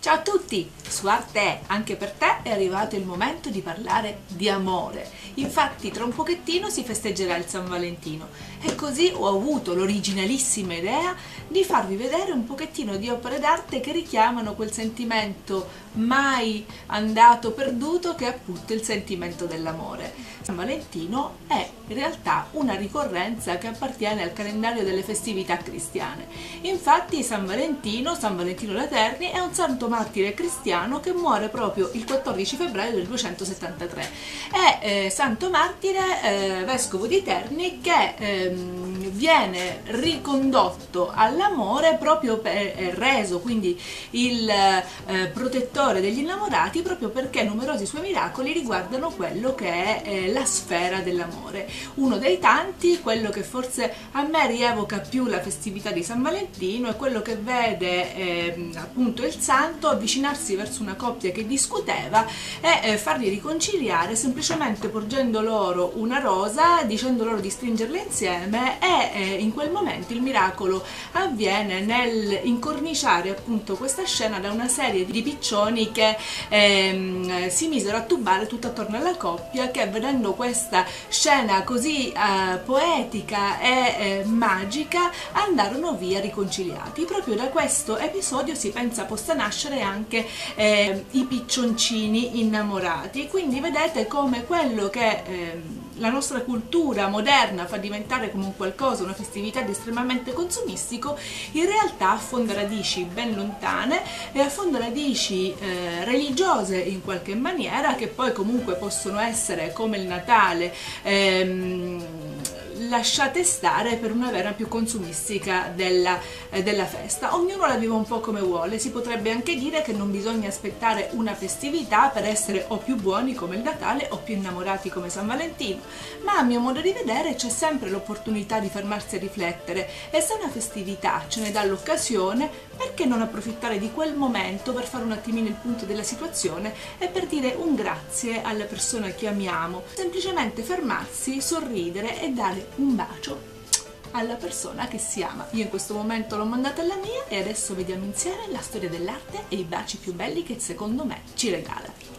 Ciao a tutti, su Arte anche per te è arrivato il momento di parlare di amore. Infatti tra un pochettino si festeggerà il San Valentino e così ho avuto l'originalissima idea di farvi vedere un pochettino di opere d'arte che richiamano quel sentimento mai andato perduto che è appunto il sentimento dell'amore. San Valentino è in realtà una ricorrenza che appartiene al calendario delle festività cristiane. Infatti San Valentino, San Valentino Laterni, è un santo martire cristiano che muore proprio il 14 febbraio del 273. È eh, santo martire, eh, vescovo di Terni, che ehm, viene ricondotto all'amore proprio per eh, reso, quindi il eh, protettore degli innamorati, proprio perché numerosi suoi miracoli riguardano quello che è eh, la sfera dell'amore. Uno dei tanti, quello che forse a me rievoca più la festività di San Valentino, è quello che vede ehm, appunto il santo tanto avvicinarsi verso una coppia che discuteva e eh, farli riconciliare semplicemente porgendo loro una rosa, dicendo loro di stringerla insieme e eh, in quel momento il miracolo avviene nel incorniciare appunto questa scena da una serie di piccioni che ehm, si misero a tubare tutto attorno alla coppia che vedendo questa scena così eh, poetica e eh, magica andarono via riconciliati. Proprio da questo episodio si pensa possa nascere nascere anche eh, i piccioncini innamorati. Quindi vedete come quello che eh, la nostra cultura moderna fa diventare come un qualcosa, una festività di estremamente consumistico, in realtà affonda radici ben lontane e affonda radici eh, religiose in qualche maniera che poi comunque possono essere come il Natale ehm, lasciate stare per una vera più consumistica della, eh, della festa. Ognuno la vive un po' come vuole, si potrebbe anche dire che non bisogna aspettare una festività per essere o più buoni come il Natale o più innamorati come San Valentino, ma a mio modo di vedere c'è sempre l'opportunità di fermarsi a riflettere. E se una festività ce ne dà l'occasione, perché non approfittare di quel momento per fare un attimino il punto della situazione e per dire un grazie alla persona che amiamo, semplicemente fermarsi, sorridere e dare un bacio alla persona che si ama. Io in questo momento l'ho mandata alla mia e adesso vediamo insieme la storia dell'arte e i baci più belli che secondo me ci regala.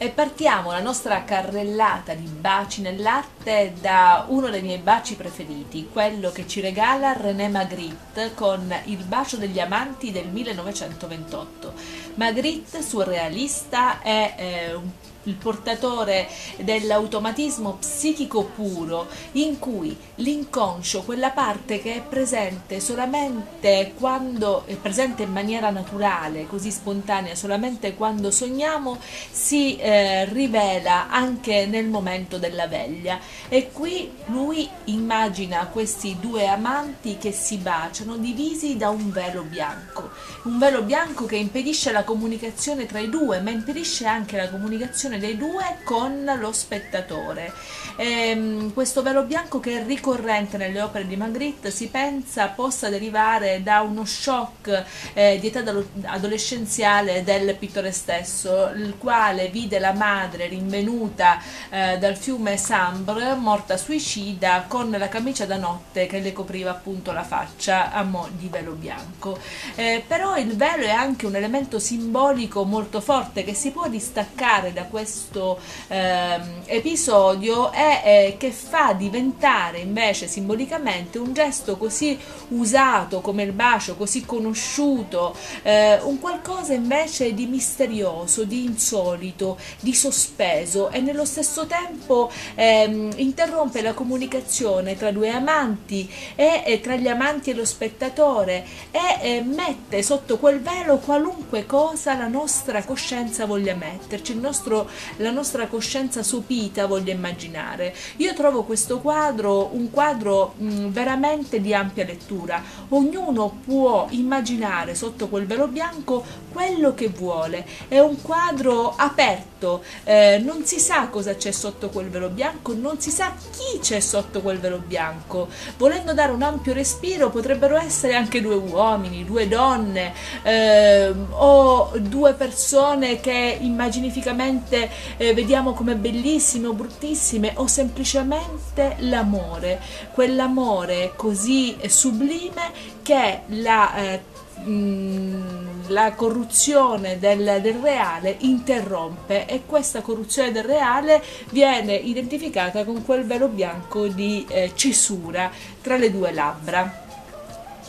E partiamo la nostra carrellata di baci nell'arte da uno dei miei baci preferiti, quello che ci regala René Magritte con Il bacio degli amanti del 1928. Magritte, surrealista, è eh, un il portatore dell'automatismo psichico puro in cui l'inconscio, quella parte che è presente solamente quando è presente in maniera naturale, così spontanea, solamente quando sogniamo, si eh, rivela anche nel momento della veglia. E qui lui immagina questi due amanti che si baciano divisi da un velo bianco, un velo bianco che impedisce la comunicazione tra i due, ma impedisce anche la comunicazione dei due con lo spettatore. Ehm, questo velo bianco che è ricorrente nelle opere di Magritte si pensa possa derivare da uno shock eh, di età adolescenziale del pittore stesso, il quale vide la madre rinvenuta eh, dal fiume Sambre, morta suicida, con la camicia da notte che le copriva appunto la faccia a mo' di velo bianco. Eh, però il velo è anche un elemento simbolico molto forte che si può distaccare da questo questo eh, episodio è eh, che fa diventare invece simbolicamente un gesto così usato come il bacio, così conosciuto, eh, un qualcosa invece di misterioso, di insolito, di sospeso e nello stesso tempo ehm, interrompe la comunicazione tra due amanti e, e tra gli amanti e lo spettatore e eh, mette sotto quel velo qualunque cosa la nostra coscienza voglia metterci, il nostro la nostra coscienza sopita voglia immaginare. Io trovo questo quadro un quadro mh, veramente di ampia lettura. Ognuno può immaginare sotto quel velo bianco quello che vuole. È un quadro aperto, eh, non si sa cosa c'è sotto quel velo bianco, non si sa chi c'è sotto quel velo bianco. Volendo dare un ampio respiro potrebbero essere anche due uomini, due donne eh, o due persone che immaginificamente eh, vediamo come bellissime o bruttissime o semplicemente l'amore, quell'amore così sublime che la, eh, mh, la corruzione del, del, reale interrompe e questa corruzione del reale viene identificata con quel velo bianco di eh, cesura tra le due labbra.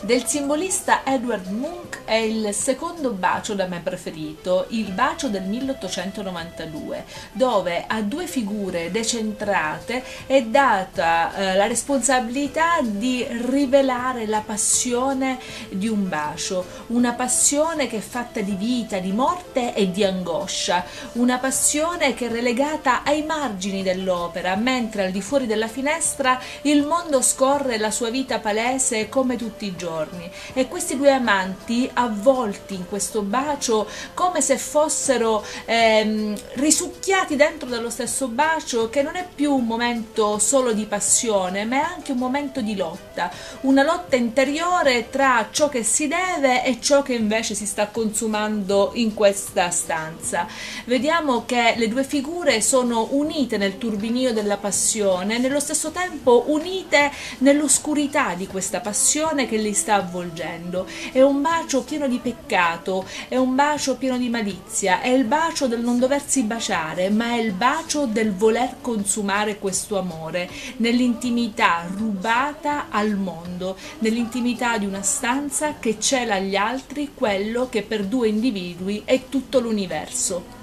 Del simbolista Edward Munch è il secondo bacio da me preferito, il bacio del 1892, dove a due figure decentrate è data eh, la responsabilità di rivelare la passione di un bacio, una passione che è fatta di vita, di morte e di angoscia, una passione che è relegata ai margini dell'opera, mentre al di fuori della finestra il mondo scorre la sua vita palese come tutti i giorni giorni. E questi due amanti avvolti in questo bacio come se fossero ehm, risucchiati dentro dallo stesso bacio che non è più un momento solo di passione ma è anche un momento di lotta. Una lotta interiore tra ciò che si deve e ciò che invece si sta consumando in questa stanza. Vediamo che le due figure sono unite nel turbinio della passione nello stesso tempo unite nell'oscurità di questa passione che li sta avvolgendo. È un bacio pieno di peccato, è un bacio pieno di malizia, è il bacio del non doversi baciare, ma è il bacio del voler consumare questo amore nell'intimità rubata al mondo, nell'intimità di una stanza che cela agli altri quello che per due individui è tutto l'universo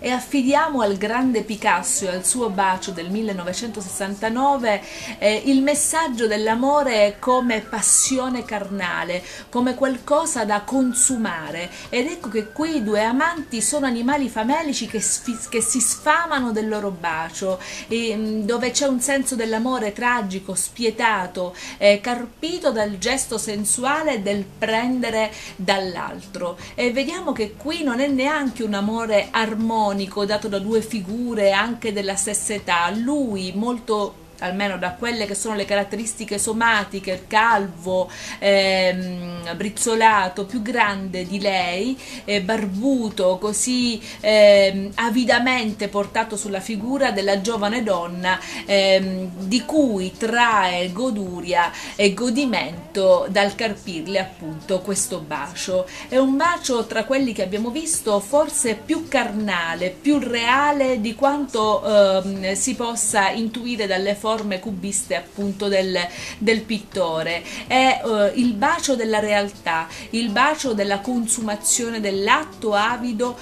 e affidiamo al grande Picasso e al suo bacio del 1969 eh, il messaggio dell'amore come passione carnale, come qualcosa da consumare. Ed ecco che qui i due amanti sono animali famelici che, che si sfamano del loro bacio, e, mm, dove c'è un senso dell'amore tragico, spietato, eh, carpito dal gesto sensuale del prendere dall'altro. E vediamo che qui non è neanche un amore armonico armonico dato da due figure anche della stessa età, lui molto almeno da quelle che sono le caratteristiche somatiche, calvo, ehm, brizzolato, più grande di lei, eh, barbuto, così ehm, avidamente portato sulla figura della giovane donna ehm, di cui trae goduria e godimento dal carpirle appunto questo bacio. È un bacio tra quelli che abbiamo visto forse più carnale, più reale di quanto ehm, si possa intuire dalle forme forme cubiste appunto del, del pittore, è eh, il bacio della realtà, il bacio della consumazione dell'atto avido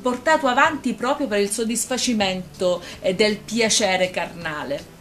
portato avanti proprio per il soddisfacimento eh, del piacere carnale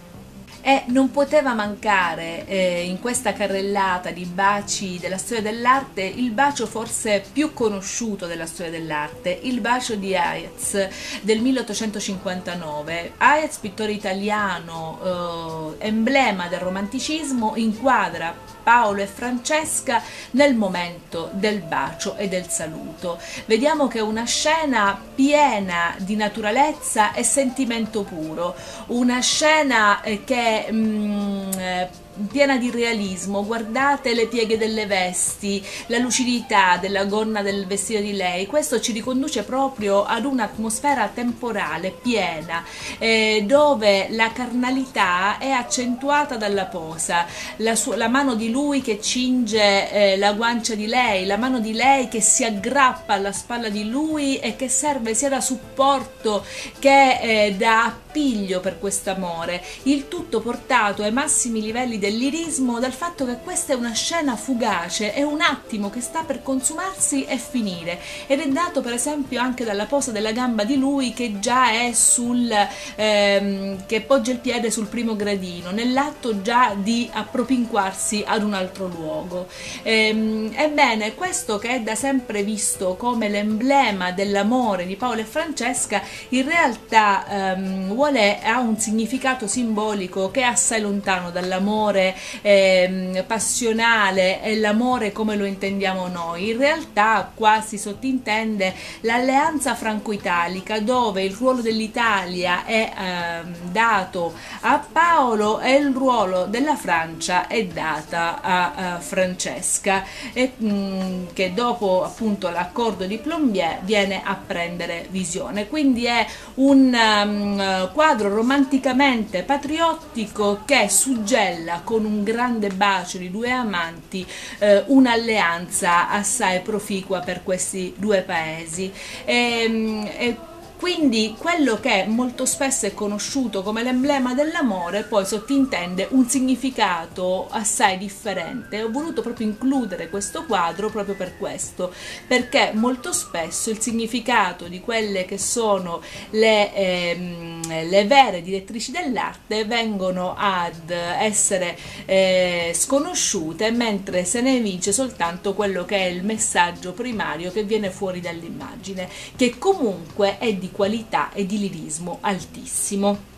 e non poteva mancare eh, in questa carrellata di baci della storia dell'arte il bacio forse più conosciuto della storia dell'arte, il bacio di Hayez del 1859. Hayez, pittore italiano, eh, emblema del romanticismo, inquadra Paolo e Francesca nel momento del bacio e del saluto. Vediamo che è una scena piena di naturalezza e sentimento puro, una scena eh, che mh, mm, eh, piena di realismo, guardate le pieghe delle vesti, la lucidità della gonna del vestito di lei, questo ci riconduce proprio ad un'atmosfera temporale piena, eh, dove la carnalità è accentuata dalla posa, la, sua, la mano di lui che cinge eh, la guancia di lei, la mano di lei che si aggrappa alla spalla di lui e che serve sia da supporto che eh, da appiglio per quest'amore, il tutto portato ai massimi livelli dell'irismo dal fatto che questa è una scena fugace, è un attimo che sta per consumarsi e finire ed è dato per esempio anche dalla posa della gamba di lui che già è sul ehm, che poggia il piede sul primo gradino, nell'atto già di appropinquarsi ad un altro luogo. Ehm, ebbene, questo che è da sempre visto come l'emblema dell'amore di Paolo e Francesca, in realtà ehm, vuole, ha un significato simbolico che è assai lontano dall'amore l'amore eh, passionale e l'amore come lo intendiamo noi. In realtà qua si sottintende l'alleanza franco-italica dove il ruolo dell'Italia è eh, dato a Paolo e il ruolo della Francia è data a, a Francesca e, mh, mm, che dopo appunto l'accordo di Plombier viene a prendere visione. Quindi è un um, quadro romanticamente patriottico che suggella con un grande bacio di due amanti eh, un'alleanza assai proficua per questi due paesi. E, ehm, e quindi quello che molto spesso è conosciuto come l'emblema dell'amore poi sottintende un significato assai differente. Ho voluto proprio includere questo quadro proprio per questo, perché molto spesso il significato di quelle che sono le, ehm, le vere direttrici dell'arte vengono ad essere eh, sconosciute, mentre se ne evince soltanto quello che è il messaggio primario che viene fuori dall'immagine, che comunque è di qualità e di lirismo altissimo.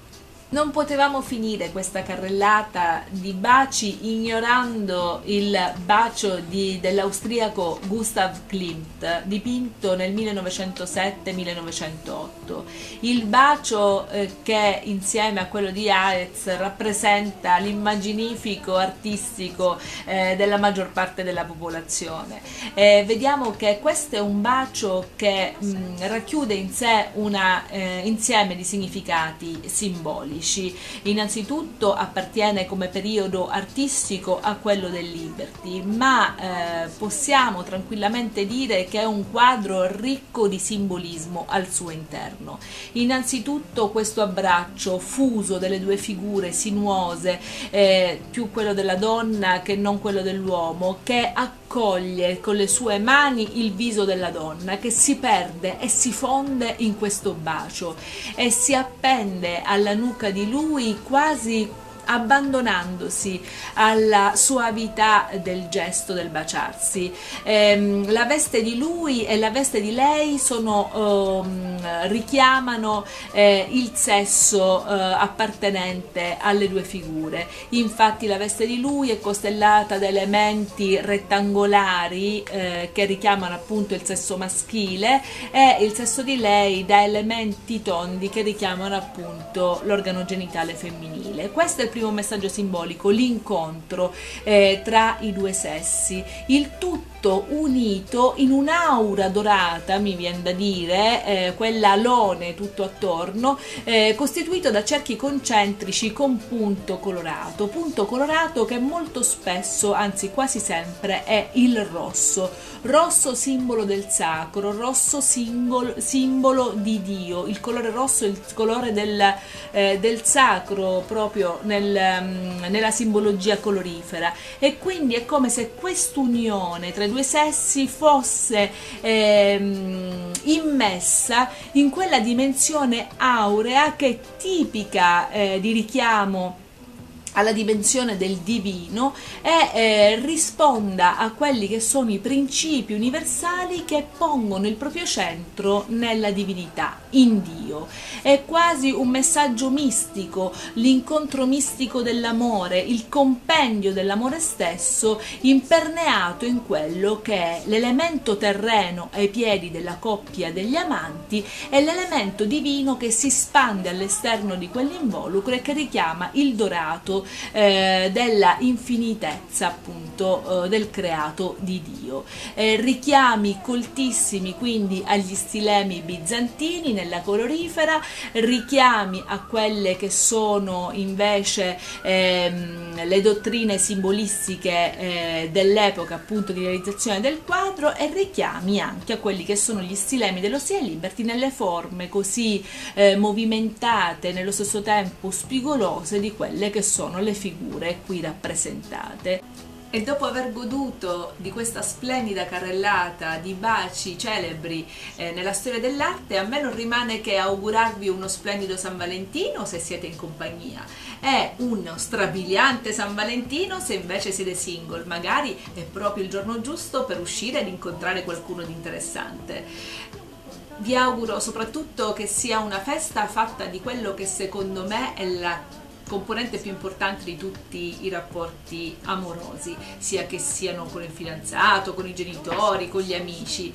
Non potevamo finire questa carrellata di baci ignorando il bacio dell'austriaco Gustav Klimt, dipinto nel 1907-1908. Il bacio eh, che insieme a quello di Aetz rappresenta l'immaginifico artistico eh, della maggior parte della popolazione. Eh, vediamo che questo è un bacio che mh, racchiude in sé un eh, insieme di significati simbolici storici. Innanzitutto appartiene come periodo artistico a quello del Liberty, ma eh, possiamo tranquillamente dire che è un quadro ricco di simbolismo al suo interno. Innanzitutto questo abbraccio fuso delle due figure sinuose, eh, più quello della donna che non quello dell'uomo, che accoglie con le sue mani il viso della donna, che si perde e si fonde in questo bacio e si appende alla nuca di lui quasi abbandonandosi alla suavità del gesto del baciarsi. Eh, la veste di lui e la veste di lei sono, eh, richiamano eh, il sesso eh, appartenente alle due figure. Infatti la veste di lui è costellata da elementi rettangolari eh, che richiamano appunto il sesso maschile e il sesso di lei da elementi tondi che richiamano appunto l'organo genitale femminile. Questo è il primo messaggio simbolico, l'incontro eh, tra i due sessi, il tutto tutto unito in un'aura dorata, mi viene da dire, eh, quella alone tutto attorno, eh, costituito da cerchi concentrici con punto colorato, punto colorato che molto spesso, anzi quasi sempre, è il rosso, rosso simbolo del sacro, rosso simbolo, simbolo di Dio, il colore rosso è il colore del, eh, del sacro proprio nel, um, nella simbologia colorifera. E quindi è come se quest'unione tra i due due sessi fosse ehm, immessa in quella dimensione aurea che è tipica eh, di richiamo alla dimensione del divino e eh, risponda a quelli che sono i principi universali che pongono il proprio centro nella divinità, in Dio. È quasi un messaggio mistico, l'incontro mistico dell'amore, il compendio dell'amore stesso imperneato in quello che è l'elemento terreno ai piedi della coppia degli amanti e l'elemento divino che si spande all'esterno di quell'involucro e che richiama il dorato eh, della infinitezza appunto eh, del creato di Dio. Eh, richiami coltissimi quindi agli stilemi bizantini nella colorifera, richiami a quelle che sono invece ehm, le dottrine simbolistiche eh, dell'epoca appunto di realizzazione del quadro e richiami anche a quelli che sono gli stilemi dello stile Liberty nelle forme così eh, movimentate nello stesso tempo spigolose di quelle che sono le figure qui rappresentate. E dopo aver goduto di questa splendida carrellata di baci celebri eh, nella storia dell'arte, a me non rimane che augurarvi uno splendido San Valentino se siete in compagnia e uno strabiliante San Valentino se invece siete single, magari è proprio il giorno giusto per uscire ed incontrare qualcuno di interessante. Vi auguro soprattutto che sia una festa fatta di quello che secondo me è la componente più importante di tutti i rapporti amorosi, sia che siano con il fidanzato, con i genitori, con gli amici.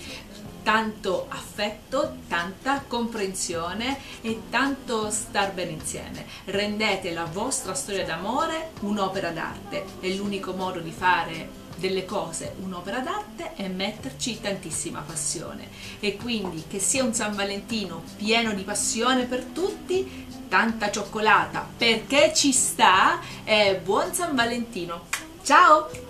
Tanto affetto, tanta comprensione e tanto star bene insieme. Rendete la vostra storia d'amore un'opera d'arte. È l'unico modo di fare delle cose un'opera d'arte è metterci tantissima passione e quindi che sia un San Valentino pieno di passione per tutti tanta cioccolata perché ci sta e buon San Valentino. Ciao!